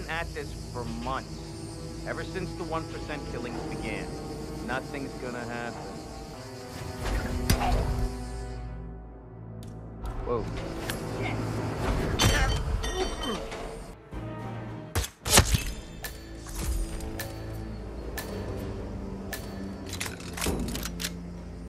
been at this for months. Ever since the 1% killings began. Nothing's gonna happen. Whoa.